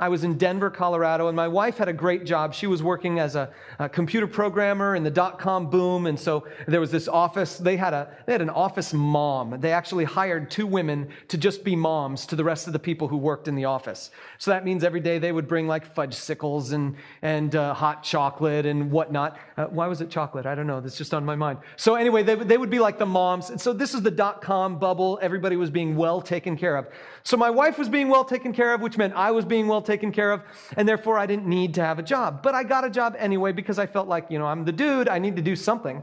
I was in Denver, Colorado, and my wife had a great job. She was working as a, a computer programmer in the dot com boom. And so there was this office. They had, a, they had an office mom. They actually hired two women to just be moms to the rest of the people who worked in the office. So that means every day they would bring like Fudgsicles and, and uh, hot chocolate and whatnot. Uh, why was it chocolate? I don't know. That's just on my mind. So anyway, they, they would be like the moms. And so this is the dot com bubble. Everybody was being well taken care of. So my wife was being well taken care of, which meant I was being well taken care of, and therefore I didn't need to have a job. But I got a job anyway because I felt like, you know, I'm the dude, I need to do something.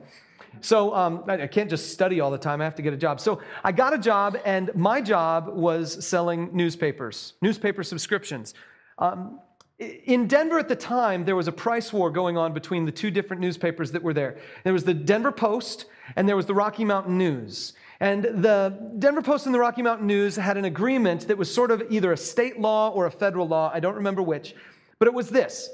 So um, I can't just study all the time. I have to get a job. So I got a job, and my job was selling newspapers, newspaper subscriptions. Um, in Denver at the time, there was a price war going on between the two different newspapers that were there. There was the Denver Post and there was the Rocky Mountain News. And the Denver Post and the Rocky Mountain News had an agreement that was sort of either a state law or a federal law, I don't remember which, but it was this.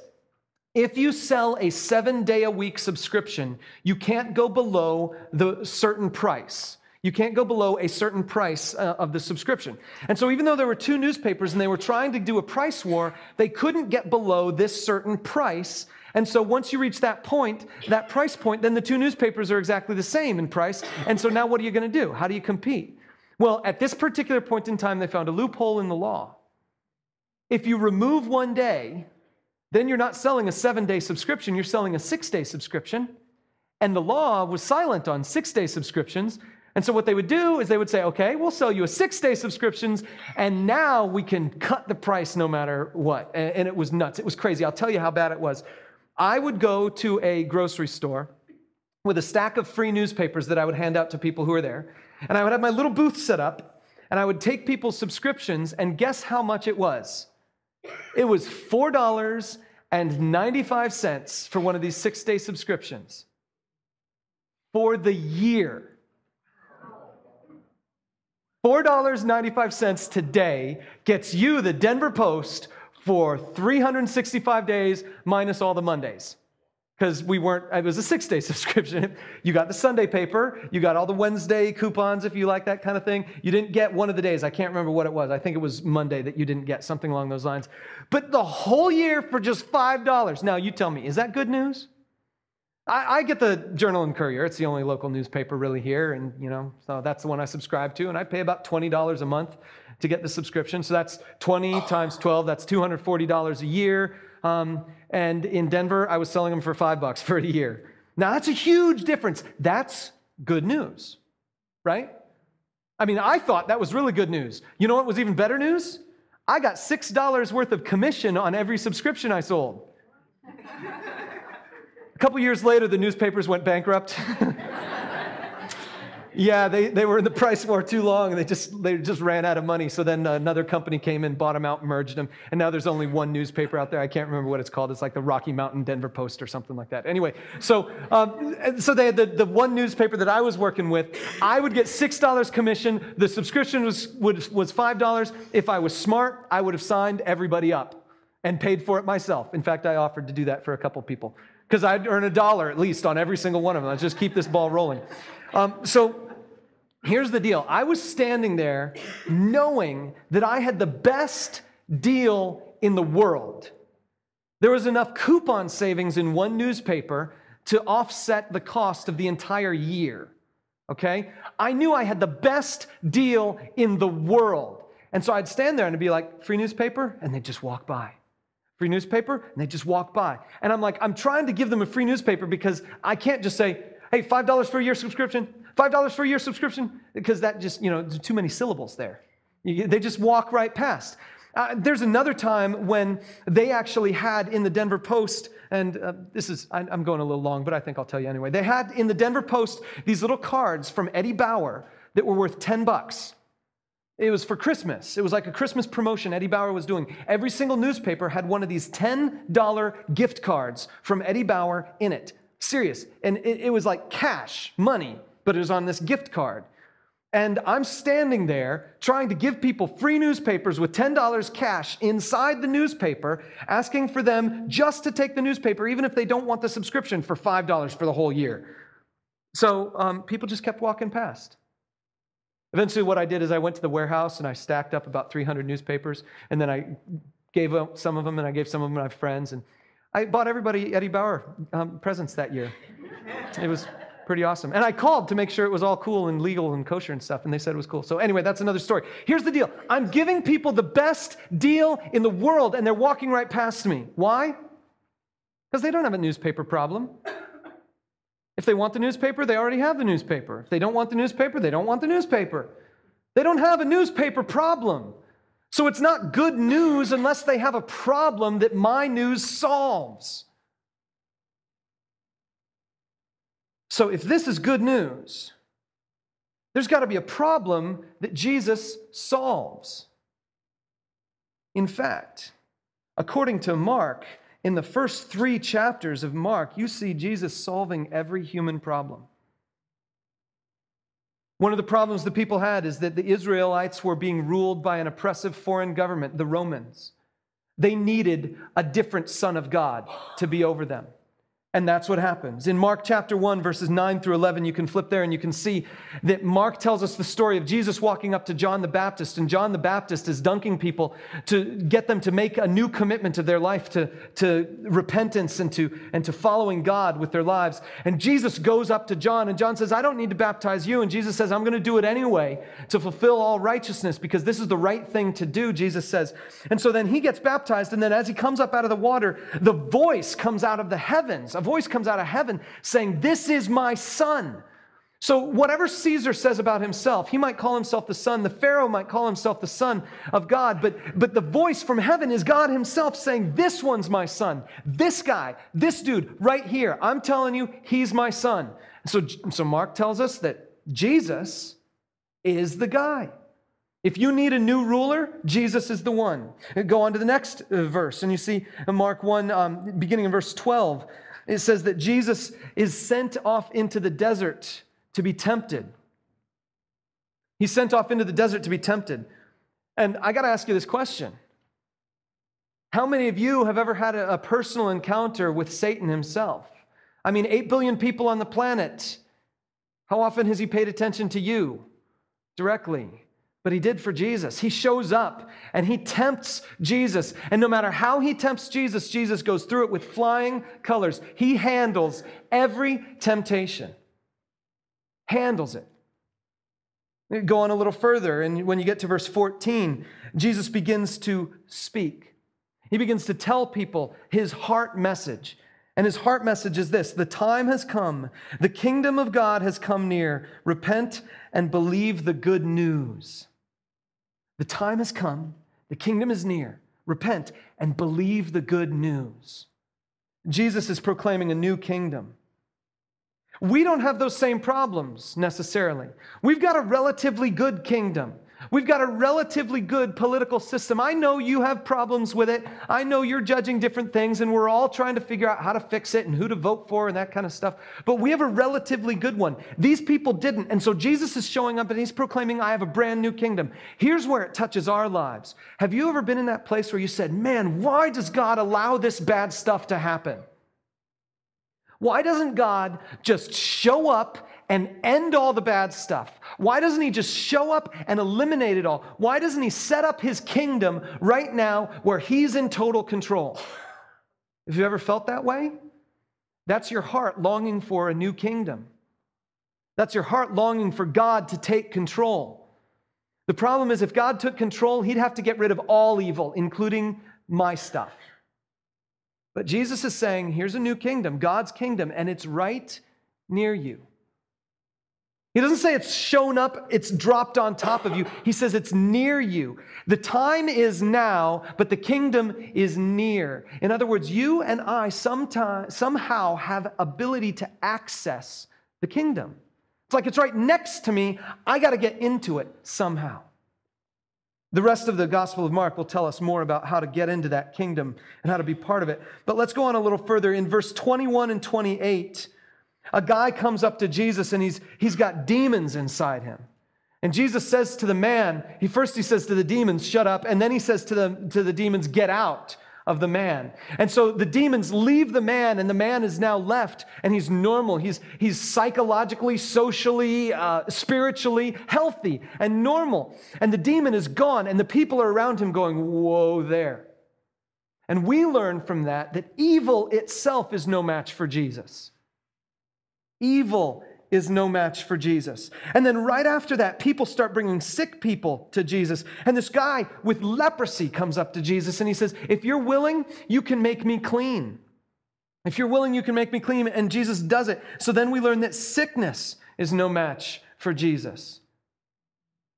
If you sell a seven day a week subscription, you can't go below the certain price. You can't go below a certain price uh, of the subscription. And so, even though there were two newspapers and they were trying to do a price war, they couldn't get below this certain price. And so once you reach that point, that price point, then the two newspapers are exactly the same in price. And so now what are you going to do? How do you compete? Well, at this particular point in time, they found a loophole in the law. If you remove one day, then you're not selling a seven day subscription, you're selling a six day subscription. And the law was silent on six day subscriptions. And so what they would do is they would say, okay, we'll sell you a six day subscriptions, and now we can cut the price no matter what. And it was nuts. It was crazy. I'll tell you how bad it was. I would go to a grocery store with a stack of free newspapers that I would hand out to people who were there. And I would have my little booth set up, and I would take people's subscriptions, and guess how much it was? It was $4.95 for one of these six day subscriptions for the year. $4.95 today gets you the Denver Post for 365 days minus all the Mondays. Because we weren't, it was a six day subscription. You got the Sunday paper, you got all the Wednesday coupons if you like that kind of thing. You didn't get one of the days. I can't remember what it was. I think it was Monday that you didn't get, something along those lines. But the whole year for just $5. Now, you tell me, is that good news? I, I, get the Journal and Courier. It's the only local newspaper really here, and you know, so that's the one I subscribe to, and I pay about twenty dollars a month to get the subscription. So that's 20 times 12, that's $240 a year. Um, and in Denver, I was selling them for five bucks for a year. Now that's a huge difference. That's good news, right? I mean, I thought that was really good news. You know what was even better news? I got $6 worth of commission on every subscription I sold. couple years later, the newspapers went bankrupt. Yeah, they, they were in the price war too long and they just, they just ran out of money. So then another company came in, bought them out, merged them. And now there's only one newspaper out there. I can't remember what it's called. It's like the Rocky Mountain Denver Post or something like that. Anyway, so, um, so they had the, the one newspaper that I was working with. I would get $6 commission. The subscription was, was, was $5. If I was smart, I would have signed everybody up and paid for it myself. In fact, I offered to do that for a couple people because I'd earn a dollar at least on every single one of them. Let's just keep this ball rolling. Um, so here's the deal I was standing there knowing that I had the best deal in the world. There was enough coupon savings in one newspaper to offset the cost of the entire year. Okay? I knew I had the best deal in the world. And so I'd stand there and I'd be like, free newspaper? And they'd just walk by. Free newspaper? And they'd just walk by. And I'm like, I'm trying to give them a free newspaper because I can't just say, hey, $5 for a year subscription. $5 for a year subscription? Because that just, you know, there's too many syllables there. They just walk right past. Uh, there's another time when they actually had in the Denver Post, and uh, this is, I, I'm going a little long, but I think I'll tell you anyway. They had in the Denver Post these little cards from Eddie Bauer that were worth 10 bucks. It was for Christmas. It was like a Christmas promotion Eddie Bauer was doing. Every single newspaper had one of these $10 gift cards from Eddie Bauer in it. Serious. And it, it was like cash, money but it was on this gift card. And I'm standing there trying to give people free newspapers with $10 cash inside the newspaper, asking for them just to take the newspaper, even if they don't want the subscription, for $5 for the whole year. So um, people just kept walking past. Eventually, what I did is I went to the warehouse and I stacked up about 300 newspapers, and then I gave some of them, and I gave some of them to my friends. And I bought everybody Eddie Bauer um, presents that year. It was pretty awesome. And I called to make sure it was all cool and legal and kosher and stuff, and they said it was cool. So, anyway, that's another story. Here's the deal I'm giving people the best deal in the world, and they're walking right past me. Why? Because they don't have a newspaper problem. If they want the newspaper, they already have the newspaper. If they don't want the newspaper, they don't want the newspaper. They don't have a newspaper problem. So it's not good news unless they have a problem that my news solves. So if this is good news, there's got to be a problem that Jesus solves. In fact, according to Mark, in the first three chapters of Mark, you see Jesus solving every human problem. One of the problems the people had is that the Israelites were being ruled by an oppressive foreign government, the Romans. They needed a different Son of God to be over them. And that's what happens. In Mark chapter 1, verses 9 through 11, you can flip there and you can see that Mark tells us the story of Jesus walking up to John the Baptist, and John the Baptist is dunking people to get them to make a new commitment of their life to, to repentance and to, and to following God with their lives. And Jesus goes up to John, and John says, I don't need to baptize you. And Jesus says, I'm going to do it anyway to fulfill all righteousness because this is the right thing to do, Jesus says. And so then he gets baptized, and then as he comes up out of the water, the voice comes out of the heavens voice comes out of heaven saying, This is my son. So, whatever Caesar says about himself, he might call himself the son. The Pharaoh might call himself the son of God. But, but the voice from heaven is God himself saying, This one's my son. This guy, this dude right here, I'm telling you, he's my son. So, so Mark tells us that Jesus is the guy. If you need a new ruler, Jesus is the one. Go on to the next uh, verse, and you see Mark 1, um, beginning in verse 12 it says that Jesus is sent off into the desert to be tempted. He's sent off into the desert to be tempted. And I got to ask you this question How many of you have ever had a, a personal encounter with Satan himself? I mean, 8 billion people on the planet. How often has he paid attention to you directly? But he did for Jesus. He shows up and he tempts Jesus. And no matter how he tempts Jesus, Jesus goes through it with flying colors. He handles every temptation, handles it. Go on a little further, and when you get to verse 14, Jesus begins to speak. He begins to tell people his heart message. And his heart message is this The time has come, the kingdom of God has come near. Repent and believe the good news. The time has come, the kingdom is near. Repent and believe the good news. Jesus is proclaiming a new kingdom. We don't have those same problems necessarily. We've got a relatively good kingdom. We've got a relatively good political system. I know you have problems with it. I know you're judging different things, and we're all trying to figure out how to fix it and who to vote for and that kind of stuff. But we have a relatively good one. These people didn't. And so Jesus is showing up and he's proclaiming, I have a brand new kingdom. Here's where it touches our lives. Have you ever been in that place where you said, Man, why does God allow this bad stuff to happen? Why doesn't God just show up and end all the bad stuff? Why doesn't he just show up and eliminate it all? Why doesn't he set up his kingdom right now where he's in total control? Have you ever felt that way? That's your heart longing for a new kingdom. That's your heart longing for God to take control. The problem is, if God took control, he'd have to get rid of all evil, including my stuff. But Jesus is saying, here's a new kingdom, God's kingdom, and it's right near you. He doesn't say it's shown up, it's dropped on top of you. He says it's near you. The time is now, but the kingdom is near. In other words, you and I sometime, somehow have ability to access the kingdom. It's like it's right next to me. I got to get into it somehow. The rest of the Gospel of Mark will tell us more about how to get into that kingdom and how to be part of it. But let's go on a little further. In verse 21 and 28, a guy comes up to Jesus and he's, he's got demons inside him. And Jesus says to the man, he first he says to the demons, shut up, and then he says to the, to the demons, get out of the man. And so the demons leave the man, and the man is now left, and he's normal. He's, he's psychologically, socially, uh, spiritually healthy and normal. And the demon is gone, and the people are around him going, Whoa, there. And we learn from that that evil itself is no match for Jesus. Evil is no match for Jesus. And then right after that, people start bringing sick people to Jesus. And this guy with leprosy comes up to Jesus and he says, If you're willing, you can make me clean. If you're willing, you can make me clean. And Jesus does it. So then we learn that sickness is no match for Jesus.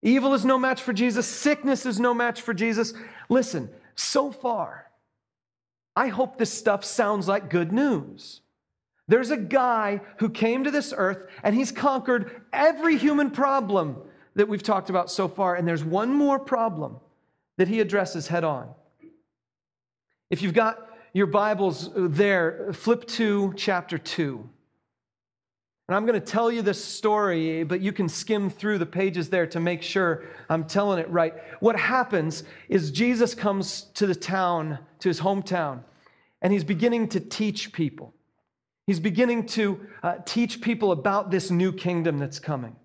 Evil is no match for Jesus. Sickness is no match for Jesus. Listen, so far, I hope this stuff sounds like good news. There's a guy who came to this earth and he's conquered every human problem that we've talked about so far. And there's one more problem that he addresses head on. If you've got your Bibles there, flip to chapter 2. And I'm going to tell you this story, but you can skim through the pages there to make sure I'm telling it right. What happens is Jesus comes to the town, to his hometown, and he's beginning to teach people. He's beginning to uh, teach people about this new kingdom that's coming.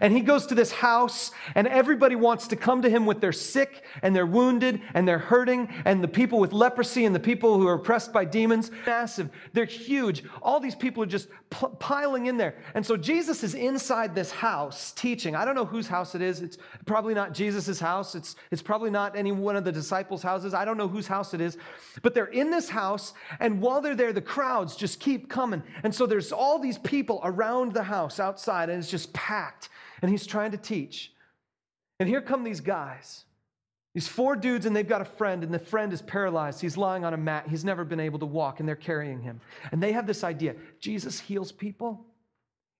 And he goes to this house, and everybody wants to come to him with their sick and they're wounded and they're hurting, and the people with leprosy and the people who are oppressed by demons. Massive. They're huge. All these people are just p- piling in there. And so Jesus is inside this house teaching. I don't know whose house it is. It's probably not Jesus' house. It's, it's probably not any one of the disciples' houses. I don't know whose house it is. But they're in this house, and while they're there, the crowds just keep coming. And so there's all these people around the house outside, and it's just packed and he's trying to teach. And here come these guys. These four dudes, and they've got a friend, and the friend is paralyzed. He's lying on a mat. He's never been able to walk, and they're carrying him. And they have this idea Jesus heals people.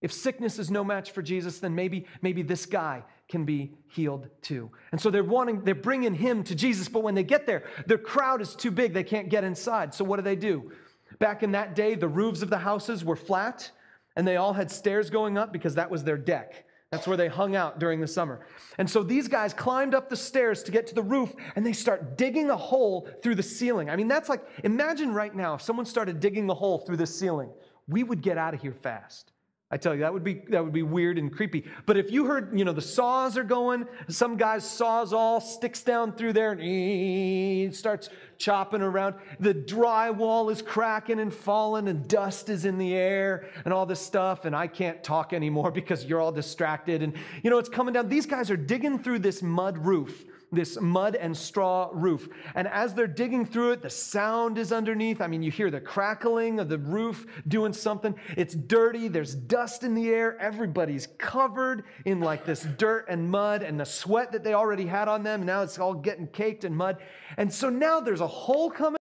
If sickness is no match for Jesus, then maybe, maybe this guy can be healed too. And so they're wanting, they're bringing him to Jesus, but when they get there, the crowd is too big. They can't get inside. So what do they do? Back in that day, the roofs of the houses were flat, and they all had stairs going up because that was their deck. That's where they hung out during the summer. And so these guys climbed up the stairs to get to the roof and they start digging a hole through the ceiling. I mean, that's like, imagine right now if someone started digging a hole through the ceiling, we would get out of here fast. I tell you, that would be that would be weird and creepy. But if you heard, you know, the saws are going, some guy's Sawzall sticks down through there and starts chopping around. The drywall is cracking and falling, and dust is in the air and all this stuff. And I can't talk anymore because you're all distracted. And you know, it's coming down. These guys are digging through this mud roof this mud and straw roof. And as they're digging through it, the sound is underneath. I mean, you hear the crackling of the roof doing something. It's dirty, there's dust in the air. Everybody's covered in like this dirt and mud and the sweat that they already had on them. Now it's all getting caked in mud. And so now there's a hole coming